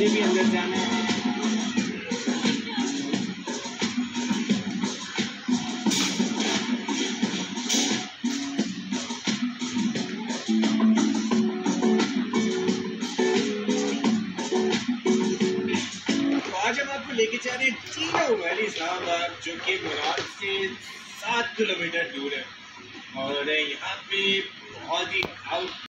मुझे भी अंदर जाना है। तो आज हम आपको लेके जा रहे हैं टीनो वैली इस्लामाबाद, जो कि मुराद से सात किलोमीटर दूर है। और यहाँ पे बहुत ही